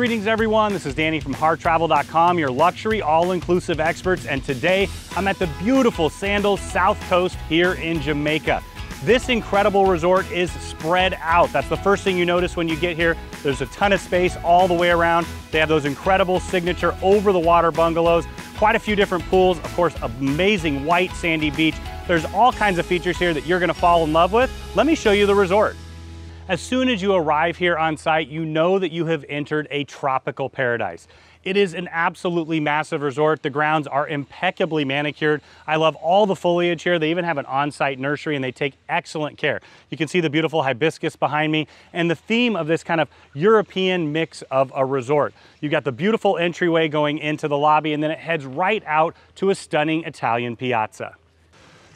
Greetings everyone, this is Danny from harrtravel.com, your luxury all-inclusive experts, and today I'm at the beautiful Sandals South Coast here in Jamaica. This incredible resort is spread out. That's the first thing you notice when you get here. There's a ton of space all the way around. They have those incredible signature over the water bungalows, quite a few different pools, of course, amazing white sandy beach. There's all kinds of features here that you're gonna fall in love with. Let me show you the resort. As soon as you arrive here on site, you know that you have entered a tropical paradise. It is an absolutely massive resort. The grounds are impeccably manicured. I love all the foliage here. They even have an on-site nursery and they take excellent care. You can see the beautiful hibiscus behind me and the theme of this kind of European mix of a resort. You've got the beautiful entryway going into the lobby and then it heads right out to a stunning Italian piazza.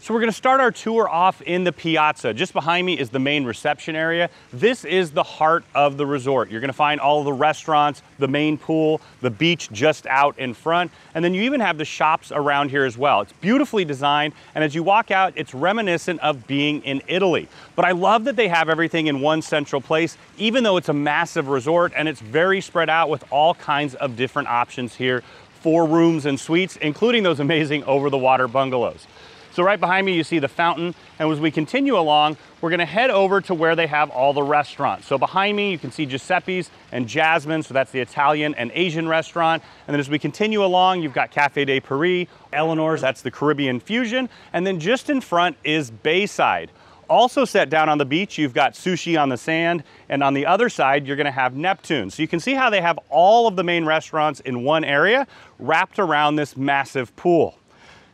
So we're gonna start our tour off in the piazza. Just behind me is the main reception area. This is the heart of the resort. You're gonna find all the restaurants, the main pool, the beach just out in front, and then you even have the shops around here as well. It's beautifully designed, and as you walk out, it's reminiscent of being in Italy. But I love that they have everything in one central place, even though it's a massive resort and it's very spread out with all kinds of different options here for rooms and suites, including those amazing over-the-water bungalows. So right behind me, you see the fountain. And as we continue along, we're gonna head over to where they have all the restaurants. So behind me, you can see Giuseppe's and Jasmine. So that's the Italian and Asian restaurant. And then as we continue along, you've got Cafe de Paris, Eleanor's, that's the Caribbean fusion. And then just in front is Bayside. Also set down on the beach, you've got sushi on the sand, and on the other side, you're gonna have Neptune. So you can see how they have all of the main restaurants in one area wrapped around this massive pool.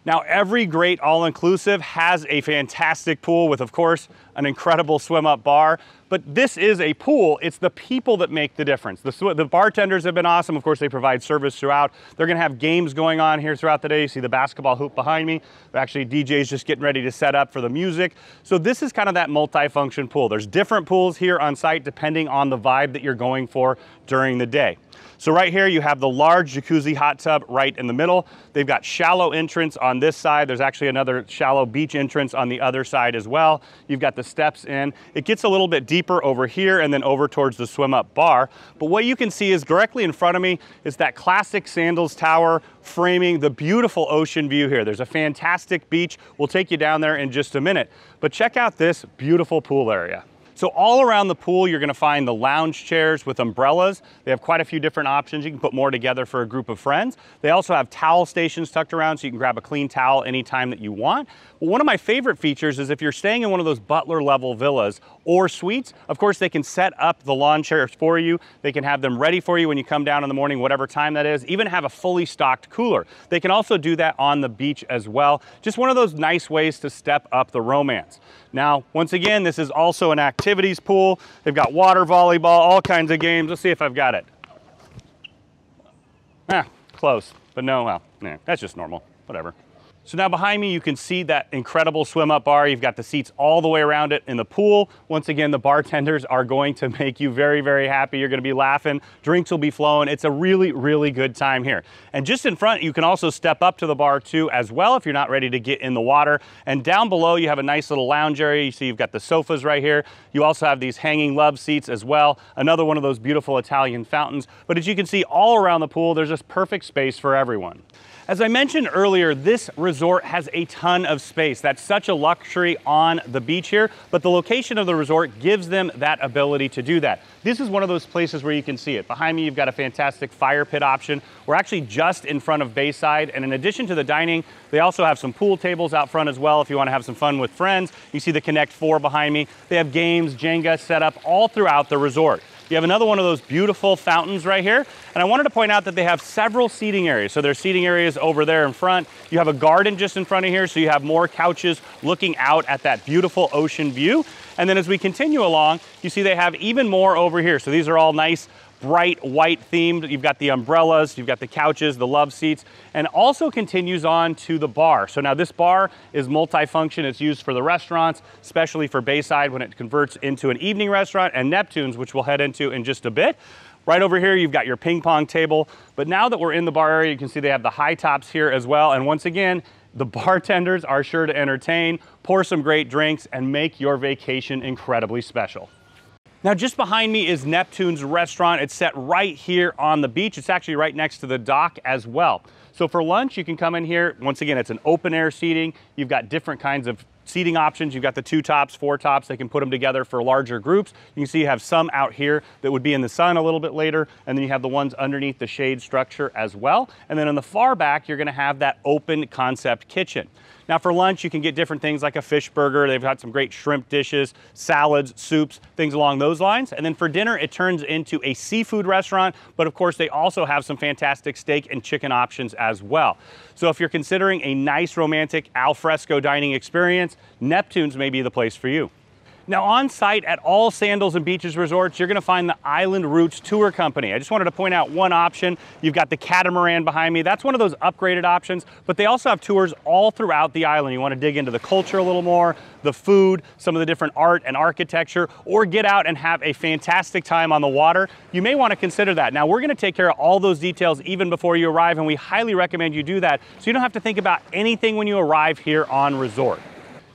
Now, every great all-inclusive has a fantastic pool with, of course, an incredible swim-up bar. But this is a pool. It's the people that make the difference. The, the bartenders have been awesome. Of course, they provide service throughout. They're going to have games going on here throughout the day. You see the basketball hoop behind me. Actually, DJ's just getting ready to set up for the music. So this is kind of that multi-function pool. There's different pools here on site depending on the vibe that you're going for during the day. So right here you have the large jacuzzi hot tub right in the middle. They've got shallow entrance on this side. There's actually another shallow beach entrance on the other side as well. You've got the steps in. It gets a little bit deeper over here and then over towards the swim up bar. But what you can see is directly in front of me is that classic Sandals Tower framing the beautiful ocean view here. There's a fantastic beach. We'll take you down there in just a minute. But check out this beautiful pool area. So all around the pool, you're gonna find the lounge chairs with umbrellas. They have quite a few different options. You can put more together for a group of friends. They also have towel stations tucked around so you can grab a clean towel anytime that you want. But one of my favorite features is if you're staying in one of those butler level villas or suites, of course, they can set up the lawn chairs for you. They can have them ready for you when you come down in the morning, whatever time that is, even have a fully stocked cooler. They can also do that on the beach as well. Just one of those nice ways to step up the romance. Now, once again, this is also an activities pool. They've got water volleyball, all kinds of games. Let's see if I've got it. Ah, close, but no, well, that's just normal, whatever. So now behind me, you can see that incredible swim up bar. You've got the seats all the way around it in the pool. Once again, the bartenders are going to make you very, very happy. You're gonna be laughing, drinks will be flowing. It's a really, really good time here. And just in front, you can also step up to the bar too as well if you're not ready to get in the water. And down below, you have a nice little lounge area. You see you've got the sofas right here. You also have these hanging love seats as well. Another one of those beautiful Italian fountains. But as you can see all around the pool, there's this perfect space for everyone. As I mentioned earlier, this resort has a ton of space. That's such a luxury on the beach here, but the location of the resort gives them that ability to do that. This is one of those places where you can see it. Behind me, you've got a fantastic fire pit option. We're actually just in front of Bayside, and in addition to the dining, they also have some pool tables out front as well if you want to have some fun with friends. You see the Connect 4 behind me. They have games, Jenga set up all throughout the resort. You have another one of those beautiful fountains right here. And I wanted to point out that they have several seating areas. So there's seating areas over there in front. You have a garden just in front of here, so you have more couches looking out at that beautiful ocean view. And then as we continue along, you see they have even more over here. So these are all nice bright white themed. You've got the umbrellas, you've got the couches, the love seats, and also continues on to the bar. So now this bar is multifunction. It's used for the restaurants, especially for Bayside when it converts into an evening restaurant, and Neptune's, which we'll head into in just a bit. Right over here, you've got your ping pong table. But now that we're in the bar area, you can see they have the high tops here as well. And once again, the bartenders are sure to entertain, pour some great drinks, and make your vacation incredibly special. Now, just behind me is Neptune's restaurant. It's set right here on the beach. It's actually right next to the dock as well. So for lunch, you can come in here. Once again, it's an open air seating. You've got different kinds of seating options. You've got the two tops, four tops. They can put them together for larger groups. You can see you have some out here that would be in the sun a little bit later, and then you have the ones underneath the shade structure as well. And then in the far back, you're gonna have that open concept kitchen. Now for lunch, you can get different things like a fish burger. They've got some great shrimp dishes, salads, soups, things along those lines. And then for dinner, it turns into a seafood restaurant, but of course they also have some fantastic steak and chicken options as well. So if you're considering a nice romantic al fresco dining experience, Neptune's may be the place for you. Now on site at all Sandals and Beaches resorts, you're gonna find the Island Routes Tour Company. I just wanted to point out one option. You've got the catamaran behind me. That's one of those upgraded options, but they also have tours all throughout the island. You wanna dig into the culture a little more, the food, some of the different art and architecture, or get out and have a fantastic time on the water, you may wanna consider that. Now we're gonna take care of all those details even before you arrive, and we highly recommend you do that so you don't have to think about anything when you arrive here on resort.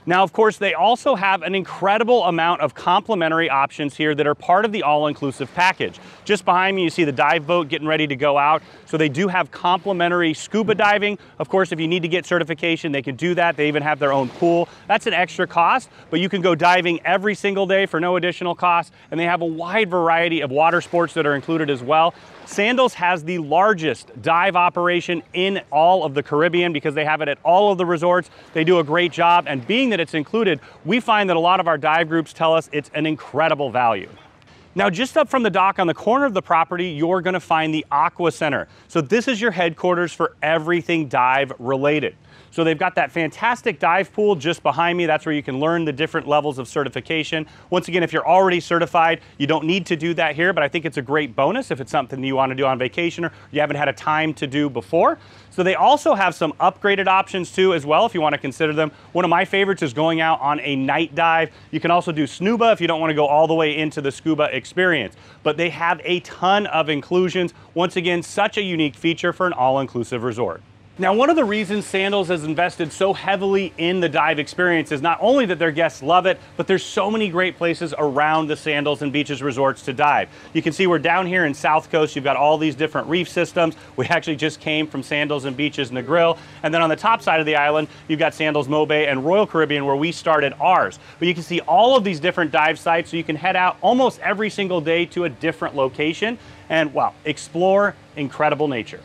Now, of course, they also have an incredible amount of complimentary options here that are part of the all-inclusive package. Just behind me, you see the dive boat getting ready to go out. So they do have complimentary scuba diving. Of course, if you need to get certification, they can do that. They even have their own pool. That's an extra cost, but you can go diving every single day for no additional cost. And they have a wide variety of water sports that are included as well. Sandals has the largest dive operation in all of the Caribbean because they have it at all of the resorts. They do a great job, and being that it's included, we find that a lot of our dive groups tell us it's an incredible value. Now, just up from the dock on the corner of the property, you're gonna find the Aqua Center. So this is your headquarters for everything dive related. So they've got that fantastic dive pool just behind me. That's where you can learn the different levels of certification. Once again, if you're already certified, you don't need to do that here, but I think it's a great bonus if it's something you want to do on vacation or you haven't had a time to do before. So they also have some upgraded options too as well if you want to consider them. One of my favorites is going out on a night dive. You can also do snuba if you don't want to go all the way into the scuba experience. But they have a ton of inclusions. Once again, such a unique feature for an all-inclusive resort. Now, one of the reasons Sandals has invested so heavily in the dive experience is not only that their guests love it, but there's so many great places around the Sandals and Beaches resorts to dive. You can see we're down here in South Coast. You've got all these different reef systems. We actually just came from Sandals and Beaches Negril. And then on the top side of the island, you've got Sandals Mobay and Royal Caribbean where we started ours. But you can see all of these different dive sites, so you can head out almost every single day to a different location and, well, explore incredible nature.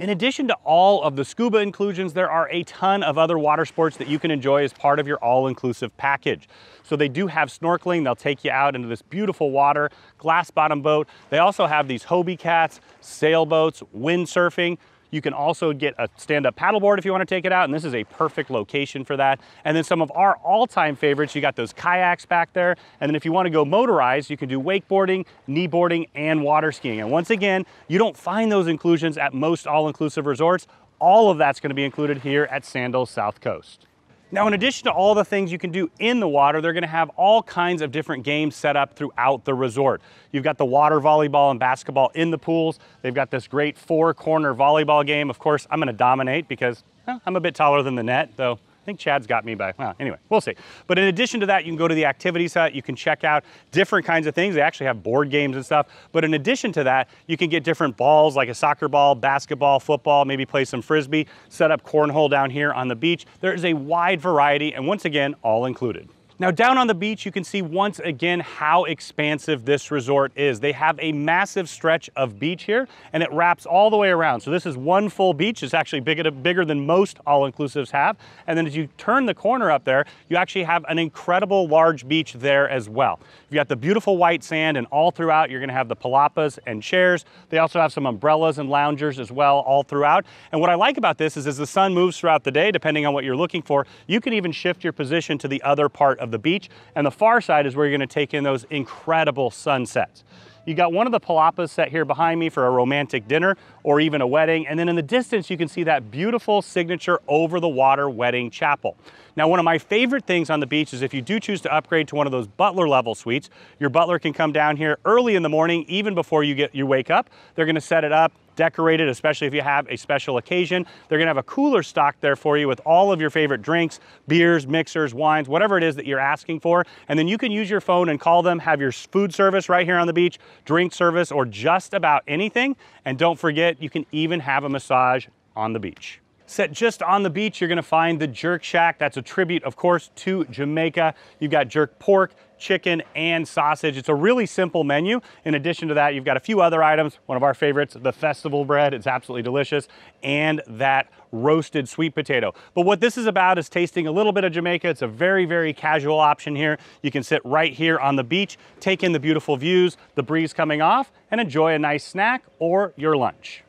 In addition to all of the scuba inclusions, there are a ton of other water sports that you can enjoy as part of your all-inclusive package. So they do have snorkeling. They'll take you out into this beautiful water, glass bottom boat. They also have these Hobie cats, sailboats, windsurfing. You can also get a stand-up paddleboard if you want to take it out, and this is a perfect location for that. And then some of our all-time favorites, you got those kayaks back there. And then if you want to go motorized, you can do wakeboarding, kneeboarding, and water skiing. And once again, you don't find those inclusions at most all-inclusive resorts. All of that's going to be included here at Sandals South Coast. Now, in addition to all the things you can do in the water, they're gonna have all kinds of different games set up throughout the resort. You've got the water volleyball and basketball in the pools. They've got this great four corner volleyball game. Of course, I'm gonna dominate because I'm a bit taller than the net, though think Chad's got me by, well, anyway, we'll see. But in addition to that, you can go to the activities hut, you can check out different kinds of things. They actually have board games and stuff. But in addition to that, you can get different balls like a soccer ball, basketball, football, maybe play some frisbee, set up cornhole down here on the beach. There is a wide variety, and once again, all included. Now down on the beach, you can see once again how expansive this resort is. They have a massive stretch of beach here and it wraps all the way around. So this is one full beach. It's actually bigger, bigger than most all-inclusives have. And then as you turn the corner up there, you actually have an incredible large beach there as well. You've got the beautiful white sand and all throughout you're gonna have the palapas and chairs. They also have some umbrellas and loungers as well all throughout. And what I like about this is as the sun moves throughout the day, depending on what you're looking for, you can even shift your position to the other part of the beach. And the far side is where you're gonna take in those incredible sunsets. You got one of the palapas set here behind me for a romantic dinner or even a wedding. And then in the distance, you can see that beautiful signature over the water wedding chapel. Now, one of my favorite things on the beach is if you do choose to upgrade to one of those butler level suites, your butler can come down here early in the morning, even before you get you wake up. They're gonna set it up, decorated, especially if you have a special occasion. They're gonna have a cooler stocked there for you with all of your favorite drinks, beers, mixers, wines, whatever it is that you're asking for. And then you can use your phone and call them, have your food service right here on the beach, drink service, or just about anything. And don't forget, you can even have a massage on the beach. Set just on the beach, you're gonna find the Jerk Shack. That's a tribute, of course, to Jamaica. You've got jerk pork, chicken, and sausage. It's a really simple menu. In addition to that, you've got a few other items. One of our favorites, the festival bread. It's absolutely delicious. And that roasted sweet potato. But what this is about is tasting a little bit of Jamaica. It's a very, very casual option here. You can sit right here on the beach, take in the beautiful views, the breeze coming off, and enjoy a nice snack or your lunch.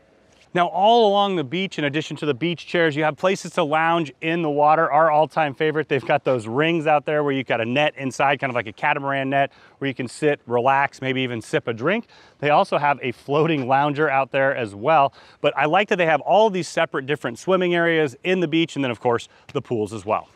Now, all along the beach, in addition to the beach chairs, you have places to lounge in the water. Our all-time favorite, they've got those rings out there where you've got a net inside, kind of like a catamaran net, where you can sit, relax, maybe even sip a drink. They also have a floating lounger out there as well. But I like that they have all these separate different swimming areas in the beach, and then of course, the pools as well.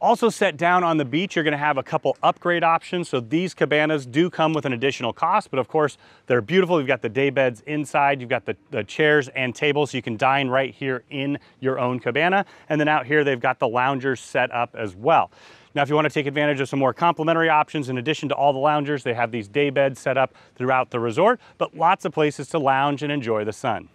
Also set down on the beach, you're gonna have a couple upgrade options. So these cabanas do come with an additional cost, but of course, they're beautiful. You've got the day beds inside, you've got the, the chairs and tables, so you can dine right here in your own cabana. And then out here, they've got the loungers set up as well. Now, if you want to take advantage of some more complimentary options, in addition to all the loungers, they have these day beds set up throughout the resort, but lots of places to lounge and enjoy the sun.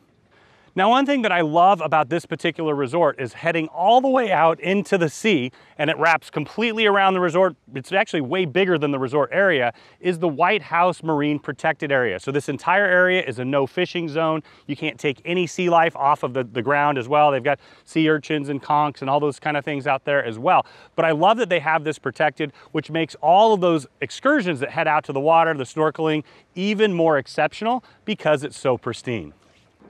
Now, one thing that I love about this particular resort is heading all the way out into the sea and it wraps completely around the resort. It's actually way bigger than the resort area is the White House Marine Protected Area. So this entire area is a no fishing zone. You can't take any sea life off of the, the ground as well. They've got sea urchins and conchs and all those kind of things out there as well. But I love that they have this protected, which makes all of those excursions that head out to the water, the snorkeling, even more exceptional because it's so pristine.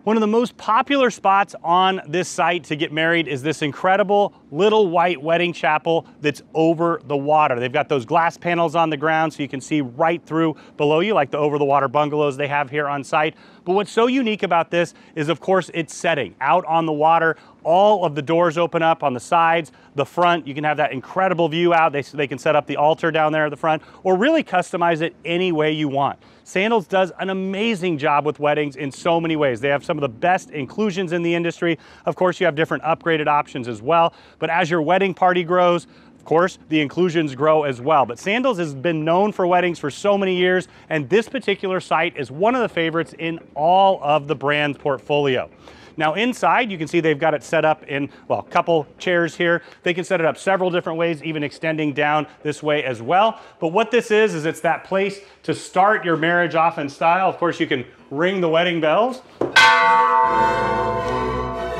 One of the most popular spots on this site to get married is this incredible little white wedding chapel that's over the water. They've got those glass panels on the ground so you can see right through below you like the over the water bungalows they have here on site. But what's so unique about this is of course its setting out on the water all of the doors open up on the sides, the front. You can have that incredible view out. They, they can set up the altar down there at the front or really customize it any way you want. Sandals does an amazing job with weddings in so many ways. They have some of the best inclusions in the industry. Of course, you have different upgraded options as well. But as your wedding party grows, of course, the inclusions grow as well. But Sandals has been known for weddings for so many years, and this particular site is one of the favorites in all of the brand's portfolio. Now inside, you can see they've got it set up in, well, a couple chairs here. They can set it up several different ways, even extending down this way as well. But what this is, is it's that place to start your marriage off in style. Of course, you can ring the wedding bells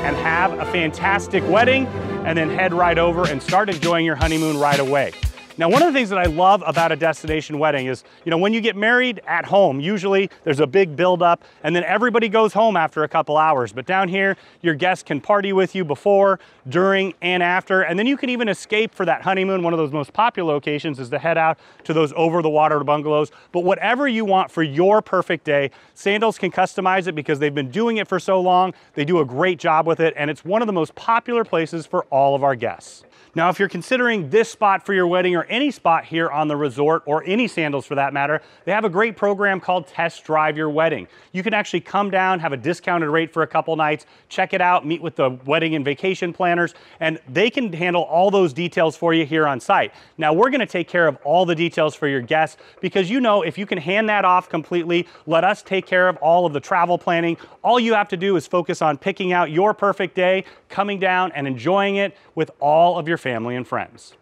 and have a fantastic wedding and then head right over and start enjoying your honeymoon right away. Now, one of the things that I love about a destination wedding is, you know, when you get married at home, usually there's a big buildup and then everybody goes home after a couple hours. But down here, your guests can party with you before, during, and after. And then you can even escape for that honeymoon. One of those most popular locations is to head out to those over the water bungalows. But whatever you want for your perfect day, Sandals can customize it because they've been doing it for so long. They do a great job with it. And it's one of the most popular places for all of our guests. Now, if you're considering this spot for your wedding or any spot here on the resort or any sandals for that matter, they have a great program called Test Drive Your Wedding. You can actually come down, have a discounted rate for a couple nights, check it out, meet with the wedding and vacation planners, and they can handle all those details for you here on site. Now, we're gonna take care of all the details for your guests because you know if you can hand that off completely, let us take care of all of the travel planning. All you have to do is focus on picking out your perfect day, coming down and enjoying it with all of your family and friends.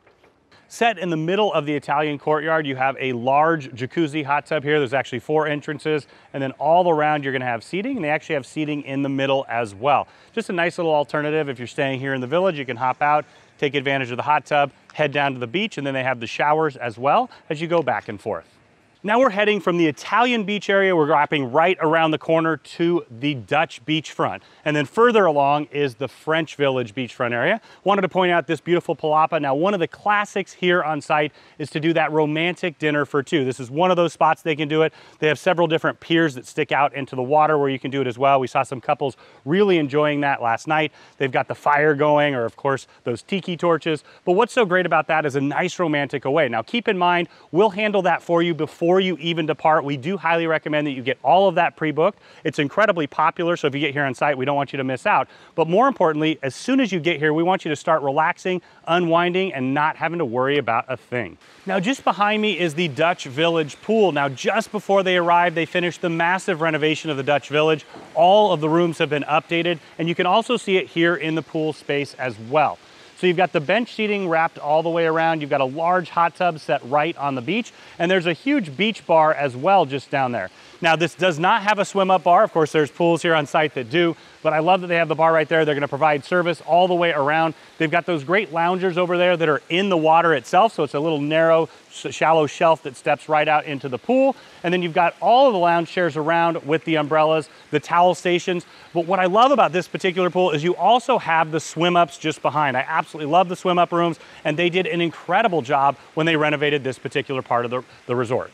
Set in the middle of the Italian courtyard, you have a large jacuzzi hot tub here. There's actually four entrances, and then all around you're gonna have seating, and they actually have seating in the middle as well. Just a nice little alternative. If you're staying here in the village, you can hop out, take advantage of the hot tub, head down to the beach, and then they have the showers as well as you go back and forth. Now we're heading from the Italian beach area, we're wrapping right around the corner to the Dutch beachfront. And then further along is the French Village beachfront area. Wanted to point out this beautiful palapa. Now one of the classics here on site is to do that romantic dinner for two. This is one of those spots they can do it. They have several different piers that stick out into the water where you can do it as well. We saw some couples really enjoying that last night. They've got the fire going or of course those tiki torches. But what's so great about that is a nice romantic away. Now keep in mind, we'll handle that for you before before you even depart. We do highly recommend that you get all of that pre-booked. It's incredibly popular, so if you get here on site, we don't want you to miss out. But more importantly, as soon as you get here, we want you to start relaxing, unwinding, and not having to worry about a thing. Now, just behind me is the Dutch Village pool. Now, just before they arrived, they finished the massive renovation of the Dutch Village. All of the rooms have been updated, and you can also see it here in the pool space as well. So you've got the bench seating wrapped all the way around. You've got a large hot tub set right on the beach. And there's a huge beach bar as well just down there. Now this does not have a swim up bar. Of course, there's pools here on site that do, but I love that they have the bar right there. They're gonna provide service all the way around. They've got those great loungers over there that are in the water itself. So it's a little narrow, shallow shelf that steps right out into the pool. And then you've got all of the lounge chairs around with the umbrellas, the towel stations. But what I love about this particular pool is you also have the swim ups just behind. I absolutely love the swim up rooms and they did an incredible job when they renovated this particular part of the, the resort.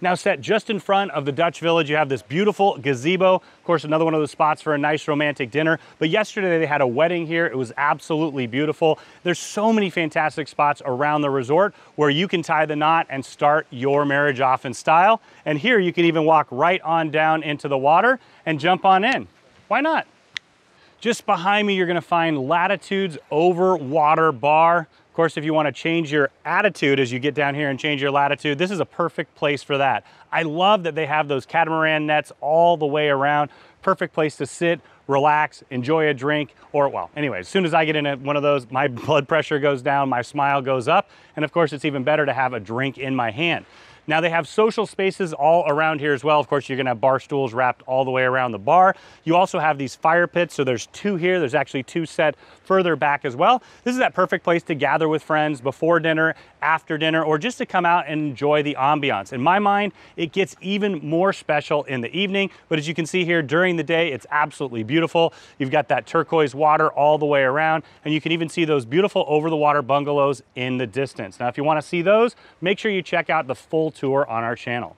Now set just in front of the Dutch Village, you have this beautiful gazebo. Of course, another one of the spots for a nice romantic dinner. But yesterday they had a wedding here. It was absolutely beautiful. There's so many fantastic spots around the resort where you can tie the knot and start your marriage off in style. And here you can even walk right on down into the water and jump on in. Why not? Just behind me, you're gonna find Latitude's Over Water Bar course, if you want to change your attitude as you get down here and change your latitude, this is a perfect place for that. I love that they have those catamaran nets all the way around. Perfect place to sit, relax, enjoy a drink, or well, anyway, as soon as I get in one of those, my blood pressure goes down, my smile goes up, and of course, it's even better to have a drink in my hand. Now they have social spaces all around here as well. Of course, you're gonna have bar stools wrapped all the way around the bar. You also have these fire pits. So there's two here. There's actually two set further back as well. This is that perfect place to gather with friends before dinner, after dinner, or just to come out and enjoy the ambiance. In my mind, it gets even more special in the evening. But as you can see here during the day, it's absolutely beautiful. You've got that turquoise water all the way around, and you can even see those beautiful over the water bungalows in the distance. Now, if you wanna see those, make sure you check out the full tour on our channel.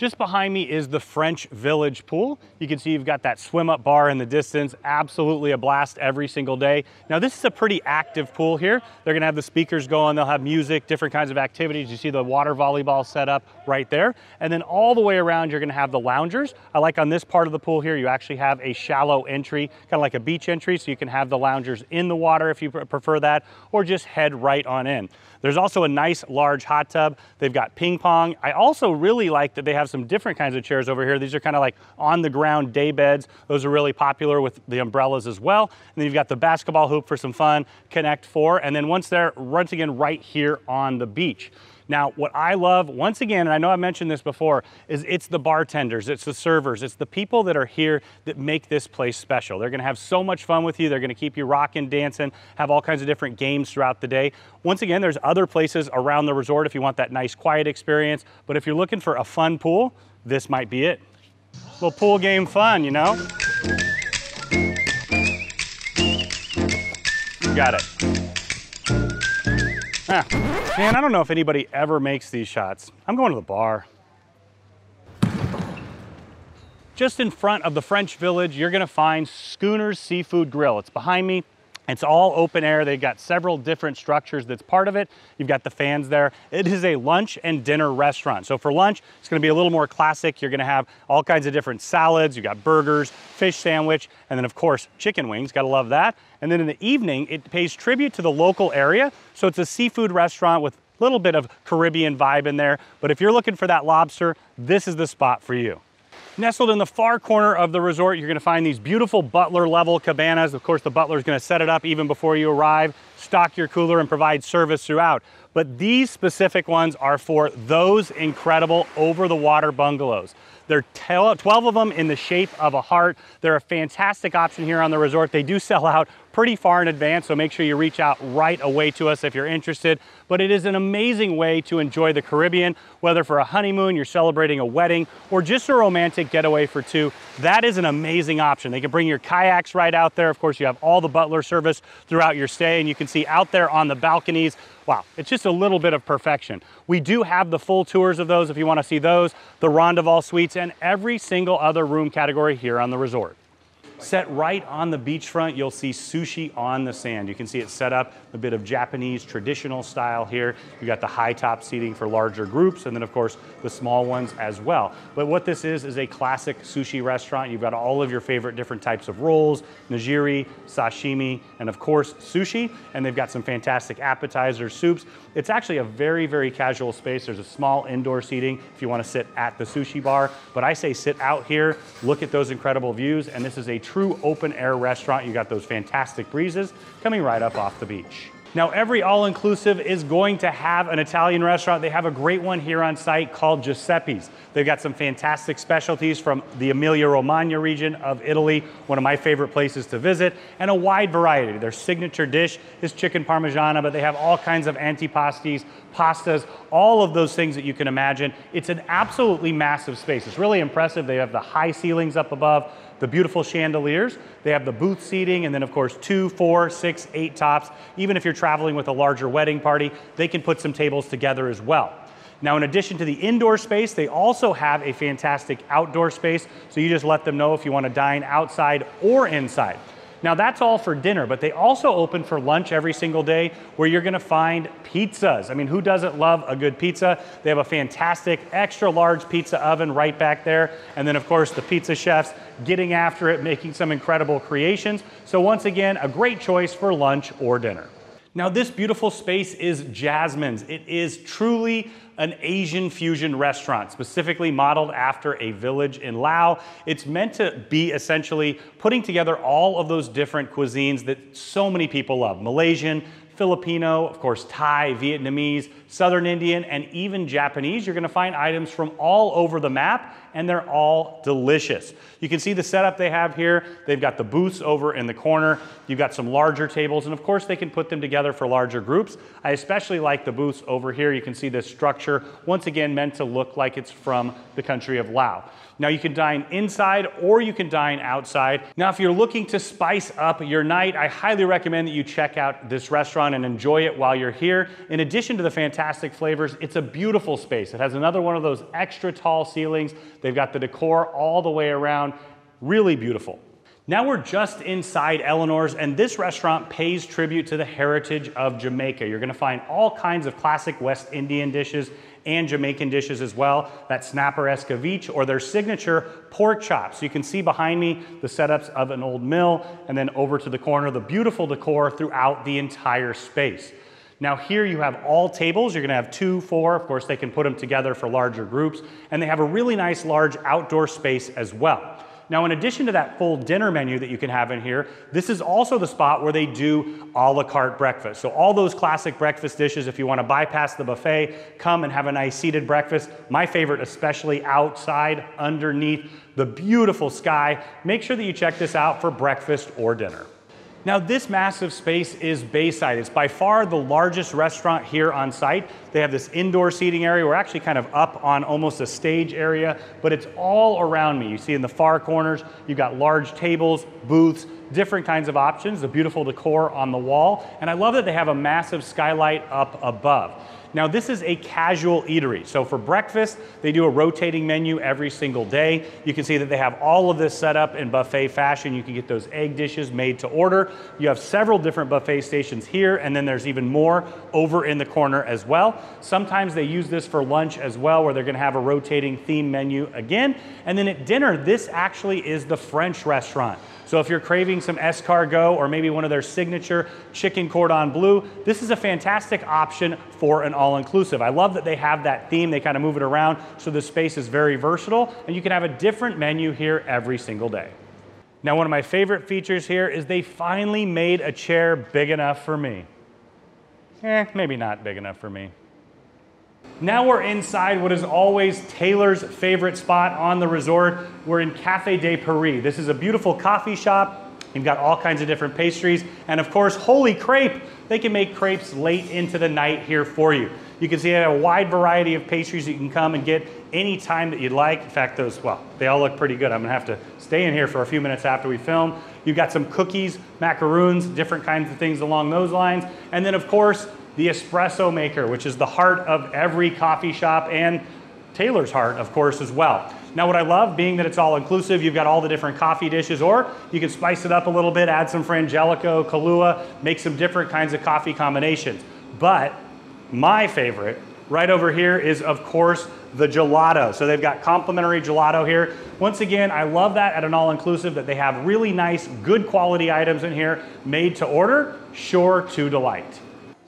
Just behind me is the French Village pool. You can see you've got that swim up bar in the distance. Absolutely a blast every single day. Now this is a pretty active pool here. They're gonna have the speakers going, they'll have music, different kinds of activities. You see the water volleyball set up right there. And then all the way around, you're gonna have the loungers. I like on this part of the pool here, you actually have a shallow entry, kind of like a beach entry, so you can have the loungers in the water if you prefer that, or just head right on in. There's also a nice large hot tub. They've got ping pong. I also really like that they have some different kinds of chairs over here. These are kind of like on the ground day beds. Those are really popular with the umbrellas as well. And then you've got the basketball hoop for some fun, Connect Four. And then once they're once again right here on the beach. Now, what I love, once again, and I know I mentioned this before, is it's the bartenders, it's the servers, it's the people that are here that make this place special. They're gonna have so much fun with you. They're gonna keep you rocking, dancing, have all kinds of different games throughout the day. Once again, there's other places around the resort if you want that nice, quiet experience. But if you're looking for a fun pool, this might be it. Little pool game fun, you know? Got it. Ah, man, I don't know if anybody ever makes these shots. I'm going to the bar. Just in front of the French Village, you're gonna find Schooner's Seafood Grill. It's behind me. It's all open air. They've got several different structures that's part of it. You've got the fans there. It is a lunch and dinner restaurant. So for lunch, it's gonna be a little more classic. You're gonna have all kinds of different salads. You've got burgers, fish sandwich, and then of course, chicken wings. Gotta love that. And then in the evening, it pays tribute to the local area. So it's a seafood restaurant with a little bit of Caribbean vibe in there. But if you're looking for that lobster, this is the spot for you. Nestled in the far corner of the resort, you're gonna find these beautiful butler level cabanas. Of course, the butler is gonna set it up even before you arrive, stock your cooler and provide service throughout. But these specific ones are for those incredible over the water bungalows. There are 12 of them in the shape of a heart. They're a fantastic option here on the resort. They do sell out pretty far in advance, so make sure you reach out right away to us if you're interested. But it is an amazing way to enjoy the Caribbean, whether for a honeymoon, you're celebrating a wedding, or just a romantic getaway for two. That is an amazing option. They can bring your kayaks right out there. Of course, you have all the butler service throughout your stay, and you can see out there on the balconies wow, it's just a little bit of perfection. We do have the full tours of those if you wanna see those, the Rondoval suites, and every single other room category here on the resort. Set right on the beachfront, you'll see sushi on the sand. You can see it set up a bit of Japanese traditional style here. You got the high top seating for larger groups, and then of course the small ones as well. But what this is is a classic sushi restaurant. You've got all of your favorite different types of rolls, nigiri, sashimi, and of course sushi. And they've got some fantastic appetizers, soups. It's actually a very, very casual space. There's a small indoor seating if you want to sit at the sushi bar. But I say sit out here, look at those incredible views, and this is a true open air restaurant. You got those fantastic breezes coming right up off the beach. Now, every all inclusive is going to have an Italian restaurant. They have a great one here on site called Giuseppe's. They've got some fantastic specialties from the Emilia Romagna region of Italy, one of my favorite places to visit, and a wide variety. Their signature dish is chicken parmigiana, but they have all kinds of antipastis, pastas, all of those things that you can imagine. It's an absolutely massive space. It's really impressive. They have the high ceilings up above the beautiful chandeliers. They have the booth seating, and then of course two, four, six, eight tops. Even if you're traveling with a larger wedding party, they can put some tables together as well. Now, in addition to the indoor space, they also have a fantastic outdoor space. So you just let them know if you want to dine outside or inside. Now that's all for dinner, but they also open for lunch every single day where you're gonna find pizzas. I mean, who doesn't love a good pizza? They have a fantastic extra large pizza oven right back there. And then of course the pizza chefs getting after it, making some incredible creations. So once again, a great choice for lunch or dinner. Now this beautiful space is Jasmine's. It is truly an Asian fusion restaurant, specifically modeled after a village in Laos. It's meant to be essentially putting together all of those different cuisines that so many people love. Malaysian, Filipino, of course, Thai, Vietnamese, Southern Indian, and even Japanese. You're gonna find items from all over the map, and they're all delicious. You can see the setup they have here. They've got the booths over in the corner. You've got some larger tables, and of course, they can put them together for larger groups. I especially like the booths over here. You can see this structure, once again, meant to look like it's from the country of Laos. Now you can dine inside or you can dine outside. Now if you're looking to spice up your night, I highly recommend that you check out this restaurant and enjoy it while you're here. In addition to the fantastic flavors, it's a beautiful space. It has another one of those extra tall ceilings. They've got the decor all the way around. Really beautiful. Now we're just inside Eleanor's, and this restaurant pays tribute to the heritage of Jamaica. You're gonna find all kinds of classic West Indian dishes and Jamaican dishes as well, that snapper escabeche or their signature pork chops. You can see behind me the setups of an old mill and then over to the corner, the beautiful decor throughout the entire space. Now here you have all tables. You're gonna have two, four. Of course, they can put them together for larger groups. And they have a really nice large outdoor space as well. Now, in addition to that full dinner menu that you can have in here, this is also the spot where they do a la carte breakfast. So all those classic breakfast dishes, if you want to bypass the buffet, come and have a nice seated breakfast. My favorite, especially outside underneath the beautiful sky. Make sure that you check this out for breakfast or dinner. Now this massive space is Bayside. It's by far the largest restaurant here on site. They have this indoor seating area. We're actually kind of up on almost a stage area, but it's all around me. You see in the far corners, you've got large tables, booths, different kinds of options, the beautiful decor on the wall. And I love that they have a massive skylight up above. Now this is a casual eatery. So for breakfast, they do a rotating menu every single day. You can see that they have all of this set up in buffet fashion. You can get those egg dishes made to order. You have several different buffet stations here, and then there's even more over in the corner as well. Sometimes they use this for lunch as well, where they're gonna have a rotating theme menu again. And then at dinner, this actually is the French restaurant. So if you're craving some escargot or maybe one of their signature chicken cordon bleu, this is a fantastic option for an all-inclusive. I love that they have that theme. They kind of move it around so the space is very versatile and you can have a different menu here every single day. Now, one of my favorite features here is they finally made a chair big enough for me. Eh, maybe not big enough for me. Now we're inside what is always Taylor's favorite spot on the resort. We're in Cafe de Paris. This is a beautiful coffee shop. You've got all kinds of different pastries. And of course, Holy Crepe. They can make crepes late into the night here for you. You can see a wide variety of pastries you can come and get any time that you'd like. In fact, those, well, they all look pretty good. I'm gonna have to stay in here for a few minutes after we film. You've got some cookies, macaroons, different kinds of things along those lines. And then of course, the espresso maker, which is the heart of every coffee shop and Taylor's heart, of course, as well. Now what I love, being that it's all inclusive, you've got all the different coffee dishes, or you can spice it up a little bit, add some Frangelico, Kahlua, make some different kinds of coffee combinations. But my favorite right over here is of course the gelato. So they've got complimentary gelato here. Once again, I love that at an all-inclusive that they have really nice, good quality items in here, made to order, sure to delight.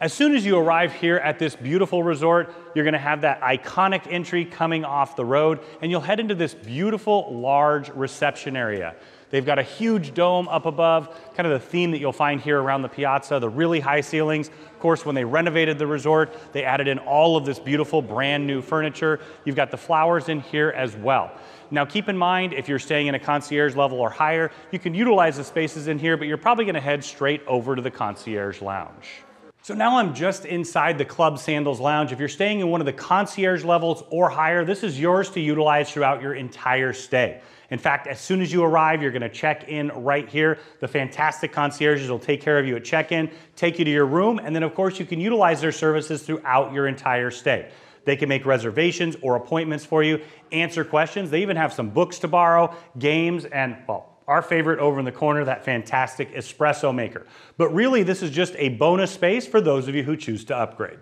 As soon as you arrive here at this beautiful resort, you're gonna have that iconic entry coming off the road and you'll head into this beautiful, large reception area. They've got a huge dome up above, kind of the theme that you'll find here around the piazza, the really high ceilings. Of course, when they renovated the resort, they added in all of this beautiful brand new furniture. You've got the flowers in here as well. Now keep in mind, if you're staying in a concierge level or higher, you can utilize the spaces in here, but you're probably gonna head straight over to the concierge lounge. So now I'm just inside the Club Sandals Lounge. If you're staying in one of the concierge levels or higher, this is yours to utilize throughout your entire stay. In fact, as soon as you arrive, you're gonna check in right here. The fantastic concierges will take care of you at check-in, take you to your room, and then of course you can utilize their services throughout your entire stay. They can make reservations or appointments for you, answer questions. They even have some books to borrow, games, and well, our favorite over in the corner, that fantastic espresso maker. But really, this is just a bonus space for those of you who choose to upgrade.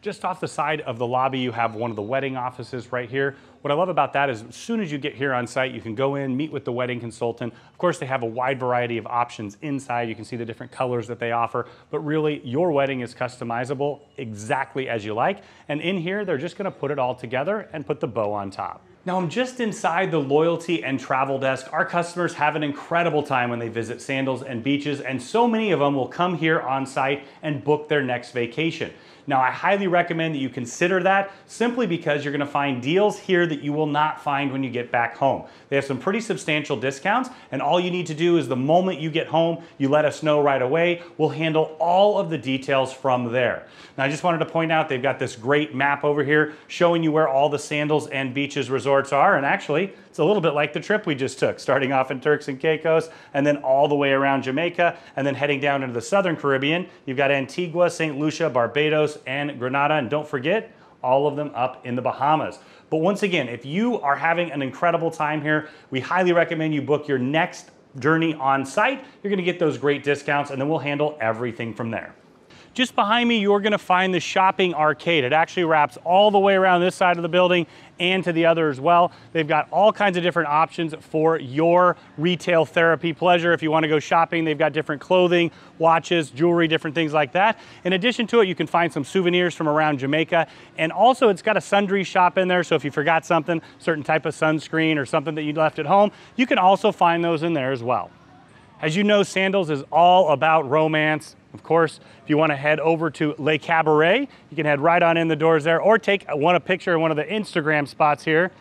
Just off the side of the lobby, you have one of the wedding offices right here. What I love about that is as soon as you get here on site, you can go in, meet with the wedding consultant. Of course, they have a wide variety of options inside. You can see the different colors that they offer, but really your wedding is customizable exactly as you like. And in here, they're just gonna put it all together and put the bow on top. Now I'm just inside the loyalty and travel desk. Our customers have an incredible time when they visit Sandals and beaches and so many of them will come here on site and book their next vacation. Now, I highly recommend that you consider that simply because you're gonna find deals here that you will not find when you get back home. They have some pretty substantial discounts, and all you need to do is the moment you get home, you let us know right away. We'll handle all of the details from there. Now, I just wanted to point out they've got this great map over here showing you where all the Sandals and Beaches resorts are, and actually, it's a little bit like the trip we just took, starting off in Turks and Caicos, and then all the way around Jamaica, and then heading down into the Southern Caribbean. You've got Antigua, St. Lucia, Barbados, and Grenada. And don't forget, all of them up in the Bahamas. But once again, if you are having an incredible time here, we highly recommend you book your next journey on site. You're gonna get those great discounts and then we'll handle everything from there. Just behind me, you're gonna find the shopping arcade. It actually wraps all the way around this side of the building and to the other as well. They've got all kinds of different options for your retail therapy pleasure. If you wanna go shopping, they've got different clothing, watches, jewelry, different things like that. In addition to it, you can find some souvenirs from around Jamaica. And also it's got a sundry shop in there. So if you forgot something, certain type of sunscreen or something that you left at home, you can also find those in there as well. As you know, Sandals is all about romance. Of course, if you want to head over to Le Cabaret, you can head right on in the doors there or take one a picture in one of the Instagram spots here.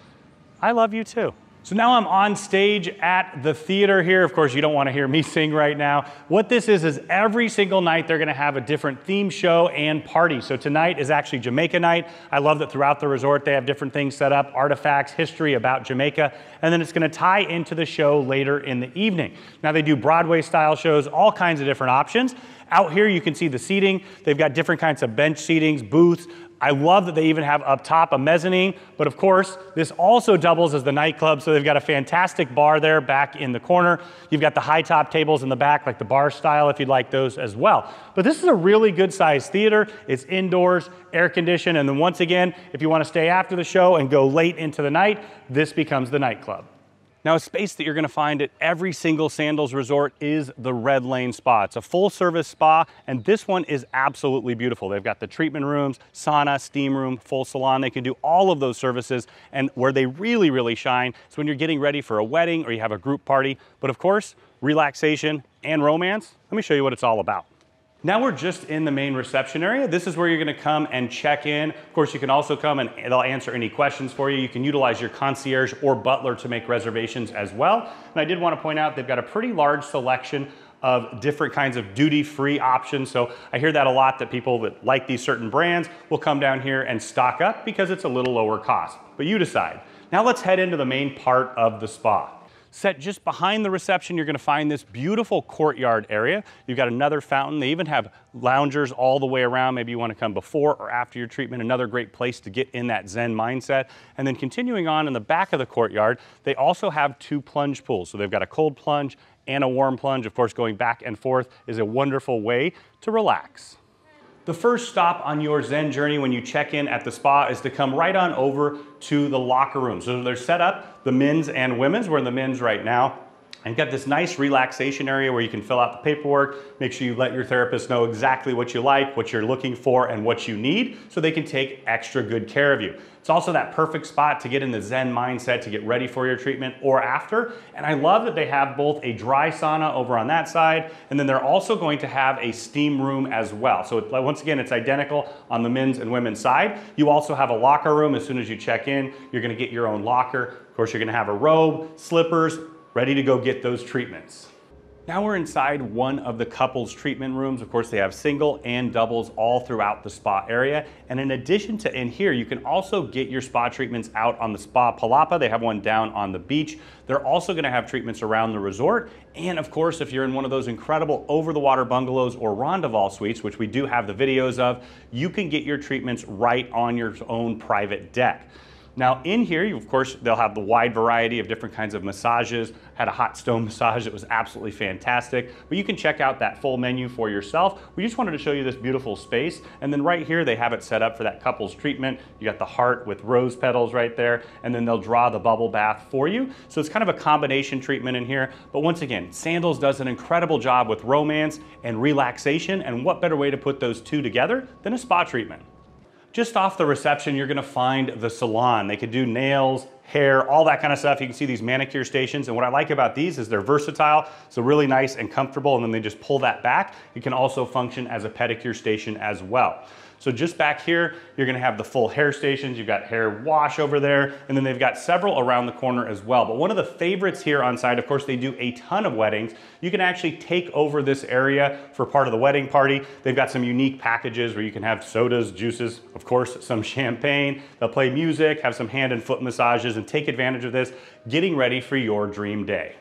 I love you too. So now I'm on stage at the theater here. Of course, you don't want to hear me sing right now. What this is, is every single night they're going to have a different theme show and party. So tonight is actually Jamaica night. I love that throughout the resort they have different things set up, artifacts, history about Jamaica, and then it's going to tie into the show later in the evening. Now they do Broadway style shows, all kinds of different options. Out here you can see the seating. They've got different kinds of bench seatings, booths, I love that they even have up top a mezzanine, but of course, this also doubles as the nightclub, so they've got a fantastic bar there back in the corner. You've got the high top tables in the back, like the bar style, if you'd like those as well. But this is a really good sized theater. It's indoors, air conditioned, and then once again, if you want to stay after the show and go late into the night, this becomes the nightclub. Now, a space that you're gonna find at every single Sandals resort is the Red Lane Spa. It's a full service spa, and this one is absolutely beautiful. They've got the treatment rooms, sauna, steam room, full salon. They can do all of those services, and where they really, really shine is when you're getting ready for a wedding or you have a group party. But of course, relaxation and romance, let me show you what it's all about. Now we're just in the main reception area. This is where you're gonna come and check in. Of course, you can also come and they'll answer any questions for you. You can utilize your concierge or butler to make reservations as well. And I did wanna point out they've got a pretty large selection of different kinds of duty-free options. So I hear that a lot that people that like these certain brands will come down here and stock up because it's a little lower cost. But you decide. Now let's head into the main part of the spa. Set just behind the reception, you're gonna find this beautiful courtyard area. You've got another fountain. They even have loungers all the way around. Maybe you wanna come before or after your treatment. Another great place to get in that Zen mindset. And then continuing on in the back of the courtyard, they also have two plunge pools. So they've got a cold plunge and a warm plunge. Of course, going back and forth is a wonderful way to relax. The first stop on your Zen journey when you check in at the spa is to come right on over to the locker room. So they're set up, the men's and women's. We're in the men's right now. And you've got this nice relaxation area where you can fill out the paperwork, make sure you let your therapist know exactly what you like, what you're looking for, and what you need so they can take extra good care of you. It's also that perfect spot to get in the Zen mindset to get ready for your treatment or after. And I love that they have both a dry sauna over on that side, and then they're also going to have a steam room as well. So it, once again, it's identical on the men's and women's side. You also have a locker room. As soon as you check in, you're gonna get your own locker. Of course, you're gonna have a robe, slippers, ready to go get those treatments. Now we're inside one of the couples treatment rooms. Of course, they have single and doubles all throughout the spa area. And in addition to in here, you can also get your spa treatments out on the Spa Palapa. They have one down on the beach. They're also gonna have treatments around the resort. And of course, if you're in one of those incredible over-the-water bungalows or Rondoval suites, which we do have the videos of, you can get your treatments right on your own private deck. Now in here, of course, they'll have the wide variety of different kinds of massages. Had a hot stone massage that was absolutely fantastic, but you can check out that full menu for yourself. We just wanted to show you this beautiful space. And then right here, they have it set up for that couple's treatment. You got the heart with rose petals right there, and then they'll draw the bubble bath for you. So it's kind of a combination treatment in here. But once again, Sandals does an incredible job with romance and relaxation. And what better way to put those two together than a spa treatment? Just off the reception, you're gonna find the salon. They could do nails, hair, all that kind of stuff. You can see these manicure stations. And what I like about these is they're versatile, so really nice and comfortable. And then they just pull that back. It can also function as a pedicure station as well. So just back here, you're gonna have the full hair stations. You've got hair wash over there, and then they've got several around the corner as well. But one of the favorites here on site, of course, they do a ton of weddings. You can actually take over this area for part of the wedding party. They've got some unique packages where you can have sodas, juices, of course, some champagne. They'll play music, have some hand and foot massages, and take advantage of this, getting ready for your dream day.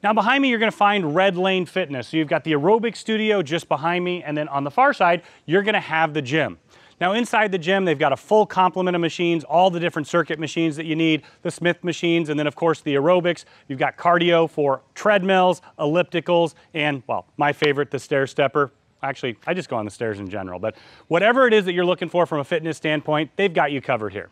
Now behind me, you're gonna find Red Lane Fitness. So you've got the aerobic studio just behind me, and then on the far side, you're gonna have the gym. Now inside the gym, they've got a full complement of machines, all the different circuit machines that you need, the Smith machines, and then of course the aerobics. You've got cardio for treadmills, ellipticals, and well, my favorite, the stair stepper. Actually, I just go on the stairs in general, but whatever it is that you're looking for from a fitness standpoint, they've got you covered here.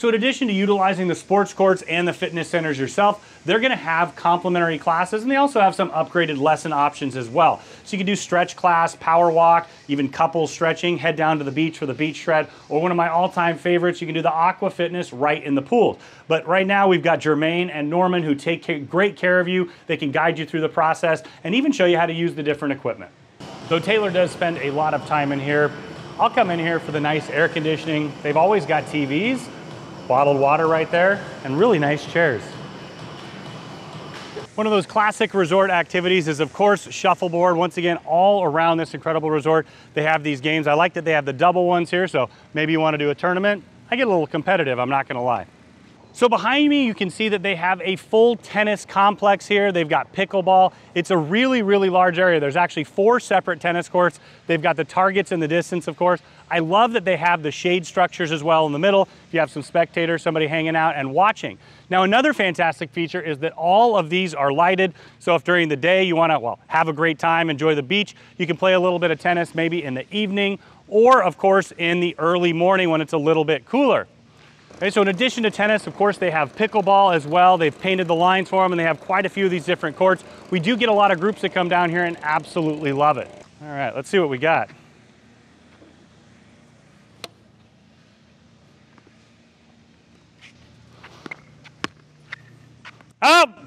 So in addition to utilizing the sports courts and the fitness centers yourself, they're gonna have complimentary classes and they also have some upgraded lesson options as well. So you can do stretch class, power walk, even couples stretching, head down to the beach for the beach shred, or one of my all-time favorites, you can do the aqua fitness right in the pool. But right now we've got Jermaine and Norman who take great care of you. They can guide you through the process and even show you how to use the different equipment. Though Taylor does spend a lot of time in here, I'll come in here for the nice air conditioning. They've always got TVs, bottled water right there, and really nice chairs. One of those classic resort activities is of course shuffleboard. Once again, all around this incredible resort, they have these games. I like that they have the double ones here, so maybe you wanna do a tournament. I get a little competitive, I'm not gonna lie. So behind me, you can see that they have a full tennis complex here. They've got pickleball. It's a really, really large area. There's actually four separate tennis courts. They've got the targets in the distance, of course. I love that they have the shade structures as well in the middle. If you have some spectators, somebody hanging out and watching. Now, another fantastic feature is that all of these are lighted. So if during the day you wanna, well, have a great time, enjoy the beach, you can play a little bit of tennis maybe in the evening or of course in the early morning when it's a little bit cooler. Okay, so in addition to tennis, of course, they have pickleball as well. They've painted the lines for them and they have quite a few of these different courts. We do get a lot of groups that come down here and absolutely love it. All right, let's see what we got. Up!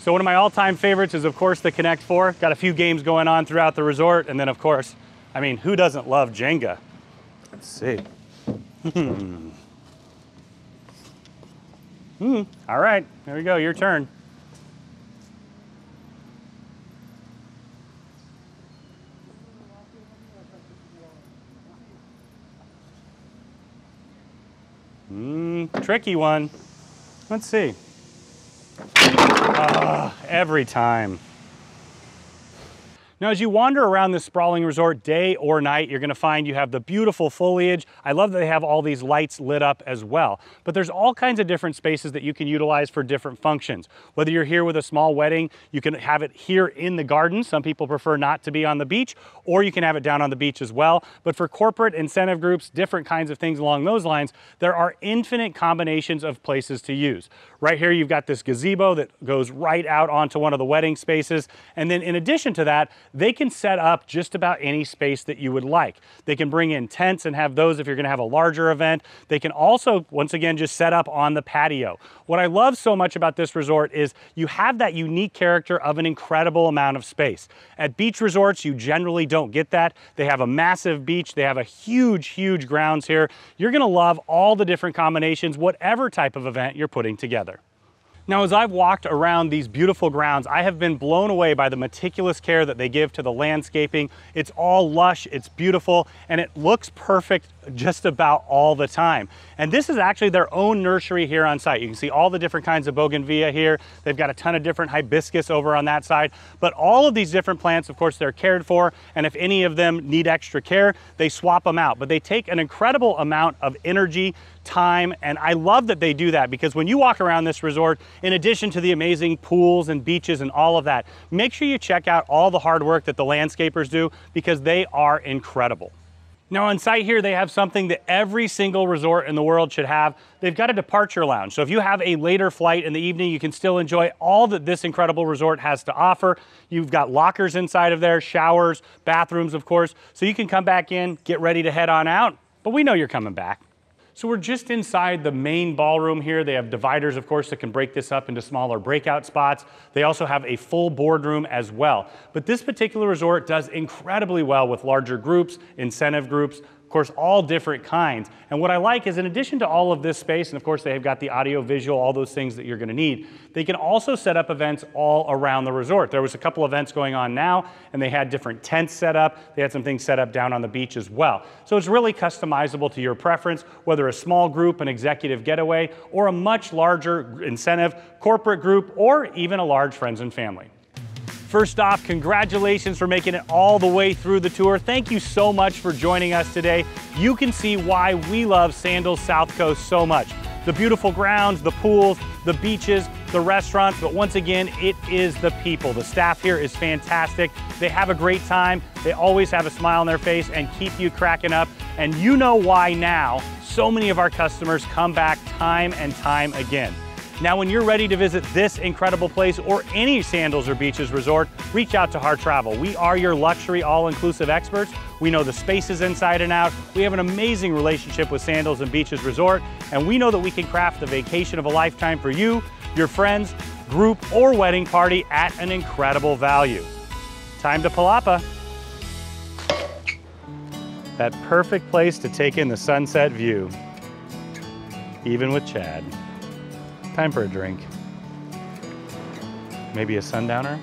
So one of my all-time favorites is, of course, the Connect 4. Got a few games going on throughout the resort. And then, of course, I mean, who doesn't love Jenga? Let's see. Hmm. Hmm. All right, there we go, your turn. Hmm, tricky one. Let's see. Uh, every time. Now, as you wander around this sprawling resort day or night, you're gonna find you have the beautiful foliage. I love that they have all these lights lit up as well. But there's all kinds of different spaces that you can utilize for different functions. Whether you're here with a small wedding, you can have it here in the garden. Some people prefer not to be on the beach, or you can have it down on the beach as well. But for corporate incentive groups, different kinds of things along those lines, there are infinite combinations of places to use. Right here, you've got this gazebo that goes right out onto one of the wedding spaces. And then in addition to that, they can set up just about any space that you would like. They can bring in tents and have those if you're gonna have a larger event. They can also, once again, just set up on the patio. What I love so much about this resort is you have that unique character of an incredible amount of space. At beach resorts, you generally don't get that. They have a massive beach. They have a huge, huge grounds here. You're gonna love all the different combinations, whatever type of event you're putting together. Now, as I've walked around these beautiful grounds, I have been blown away by the meticulous care that they give to the landscaping. It's all lush, it's beautiful, and it looks perfect just about all the time. And this is actually their own nursery here on site. You can see all the different kinds of bougainvillea here. They've got a ton of different hibiscus over on that side. But all of these different plants, of course, they're cared for. And if any of them need extra care, they swap them out. But they take an incredible amount of energy, time, and I love that they do that because when you walk around this resort, in addition to the amazing pools and beaches and all of that, make sure you check out all the hard work that the landscapers do because they are incredible. Now on site here, they have something that every single resort in the world should have. They've got a departure lounge. So if you have a later flight in the evening, you can still enjoy all that this incredible resort has to offer. You've got lockers inside of there, showers, bathrooms, of course. So you can come back in, get ready to head on out, but we know you're coming back. So we're just inside the main ballroom here. They have dividers, of course, that can break this up into smaller breakout spots. They also have a full boardroom as well. But this particular resort does incredibly well with larger groups, incentive groups, course, all different kinds. And what I like is in addition to all of this space, and of course they've got the audio, visual, all those things that you're gonna need, they can also set up events all around the resort. There was a couple events going on now, and they had different tents set up. They had some things set up down on the beach as well. So it's really customizable to your preference, whether a small group, an executive getaway, or a much larger incentive, corporate group, or even a large friends and family. First off, congratulations for making it all the way through the tour. Thank you so much for joining us today. You can see why we love Sandals South Coast so much. The beautiful grounds, the pools, the beaches, the restaurants, but once again, it is the people. The staff here is fantastic. They have a great time. They always have a smile on their face and keep you cracking up. And you know why now so many of our customers come back time and time again. Now, when you're ready to visit this incredible place or any Sandals or Beaches resort, reach out to Harr Travel. We are your luxury all-inclusive experts. We know the spaces inside and out. We have an amazing relationship with Sandals and Beaches Resort, and we know that we can craft the vacation of a lifetime for you, your friends, group, or wedding party at an incredible value. Time to Palapa. That perfect place to take in the sunset view, even with Chad. Time for a drink. Maybe a sundowner?